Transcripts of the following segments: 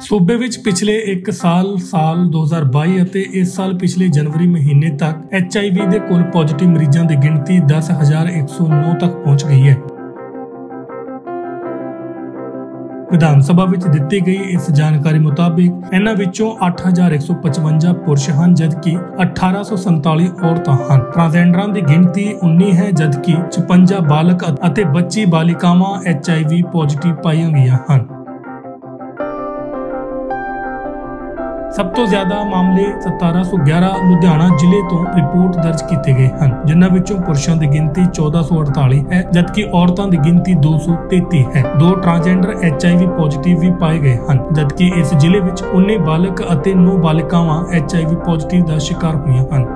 ਸੂਬੇ ਵਿੱਚ ਪਿਛਲੇ 1 ਸਾਲ ਸਾਲ 2022 ਅਤੇ ਇਸ ਸਾਲ ਪਿਛਲੇ ਜਨਵਰੀ ਮਹੀਨੇ ਤੱਕ ਐਚਆਈਵੀ ਦੇ ਕੁੱਲ ਪੋਜ਼ਿਟਿਵ ਮਰੀਜ਼ਾਂ ਦੀ ਗਿਣਤੀ 10109 ਤੱਕ ਪਹੁੰਚ ਗਈ ਹੈ। ਵਿਧਾਨ ਸਭਾ ਵਿੱਚ ਦਿੱਤੀ ਗਈ ਇਸ ਜਾਣਕਾਰੀ ਮੁਤਾਬਿਕ ਇਹਨਾਂ ਵਿੱਚੋਂ 8155 ਪੁਰਸ਼ ਹਨ, ਜਦਕਿ 1847 ਔਰਤਾਂ ਹਨ। ਟ੍ਰਾਂਸਜੈਂਡਰਾਂ ਦੀ ਗਿਣਤੀ 19 ਹੈ, ਜਦਕਿ 56 ਬਾਲਕ ਅਤੇ ਬੱਚੀ ਬਾਲਿਕਾਵਾਂ ਐਚਆਈਵੀ ਪੋਜ਼ਿਟਿਵ ਪਾਈਆਂ ਗਈਆਂ ਹਨ। ਸਭ ਤੋਂ ਜ਼ਿਆਦਾ ਮਾਮਲੇ 1711 ਲੁਧਿਆਣਾ ਜ਼ਿਲ੍ਹੇ ਤੋਂ ਰਿਪੋਰਟ ਦਰਜ ਕੀਤੇ ਗਏ ਹਨ, ਜਿਨ੍ਹਾਂ ਵਿੱਚੋਂ ਪੁਰਸ਼ਾਂ ਦੀ ਗਿਣਤੀ 1448 ਹੈ, ਜਦਕਿ ਔਰਤਾਂ ਦੀ ਗਿਣਤੀ 233 ਹੈ। ਦੋ ਟ੍ਰਾਂਸਜੈਂਡਰ ਐਚਆਈਵੀ ਪੋਜ਼ਿਟਿਵ ਵੀ ਪਾਏ ਗਏ ਹਨ, ਜਦਕਿ ਇਸ ਜ਼ਿਲ੍ਹੇ ਵਿੱਚ 19 ਬਾਲਕ ਅਤੇ 9 ਬਾਲਿਕਾਵਾਂ ਐਚਆਈਵੀ ਪੋਜ਼ਿਟਿਵ ਦਾ ਸ਼ਿਕਾਰ ਹੋਈਆਂ ਹਨ।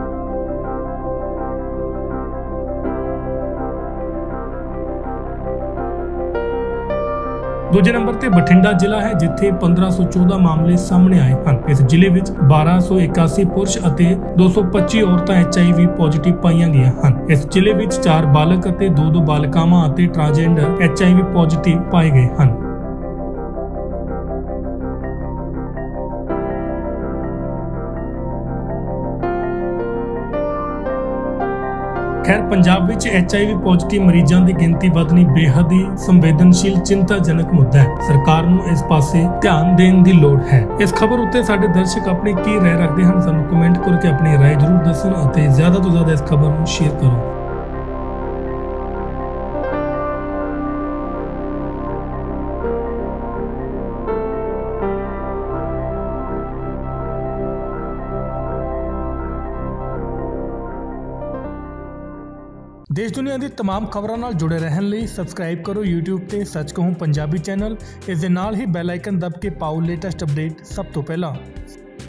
ਦੂਜੇ ਨੰਬਰ ਤੇ ਬਠਿੰਡਾ ਜ਼ਿਲ੍ਹਾ ਹੈ, ਜਿੱਥੇ 1514 ਮਾਮਲੇ ਸਾਹਮਣੇ ਆਏ ਹਨ। ਇਸ ਜ਼ਿਲ੍ਹੇ ਵਿੱਚ 1281 ਪੁਰਸ਼ ਅਤੇ 225 ਔਰਤਾਂ ਐਚਆਈਵੀ ਪੋਜ਼ਿਟਿਵ ਪਾਈਆਂ ਗਈਆਂ ਹਨ। ਇਸ ਜ਼ਿਲ੍ਹੇ ਵਿੱਚ 4 ਬਾਲਕ ਅਤੇ 2-2 ਬਾਲਕਾਵਾਂ ਅਤੇ ਟ੍ਰਾਂਸਜੈਂਡਰ ਐਚਆਈਵੀ ਪੋਜ਼ਿਟਿਵ ਪਾਏ ਗਏ ਹਨ। ਖੈਰ, ਪੰਜਾਬ ਵਿੱਚ ਐਚਆਈਵੀ ਪੋਜ਼ਿਟਿਵ ਮਰੀਜ਼ਾਂ ਦੀ ਗਿਣਤੀ ਵਧਣੀ ਬੇਹੱਦ ਹੀ ਸੰਵੇਦਨਸ਼ੀਲ, ਚਿੰਤਾਜਨਕ ਮੁੱਦਾ ਹੈ। ਸਰਕਾਰ ਨੂੰ ਇਸ ਪਾਸੇ ਧਿਆਨ ਦੇਣ ਦੀ ਲੋੜ ਹੈ। ਇਸ ਖਬਰ ਉੱਤੇ ਸਾਡੇ ਦਰਸ਼ਕ ਆਪਣੀ ਕੀ ਰਾਏ ਰੱਖਦੇ ਹਨ, ਸਾਨੂੰ ਕਮੈਂਟ ਕਰਕੇ ਆਪਣੀ ਰਾਏ ਜ਼ਰੂਰ ਦੱਸਣ ਅਤੇ ਜ਼ਿਆਦਾ ਤੋਂ ਜ਼ਿਆਦਾ ਇਸ ਖਬਰ ਨੂੰ ਸ਼ੇਅਰ ਕਰੋ। ਦੇਸ਼ ਦੁਨੀਆ ਦੀ तमाम ਖਬਰਾਂ ਨਾਲ ਜੁੜੇ ਰਹਿਣ ਲਈ ਸਬਸਕ੍ਰਾਈਬ ਕਰੋ YouTube ਤੇ ਸੱਚ ਕਹੂੰ ਪੰਜਾਬੀ ਚੈਨਲ ਇਸ ਦੇ ਨਾਲ ਹੀ ਬੈਲ ਆਈਕਨ ਦਬ ਕੇ ਪਾਓ ਲੇਟੈਸਟ ਅਪਡੇਟ ਸਭ ਤੋਂ ਪਹਿਲਾਂ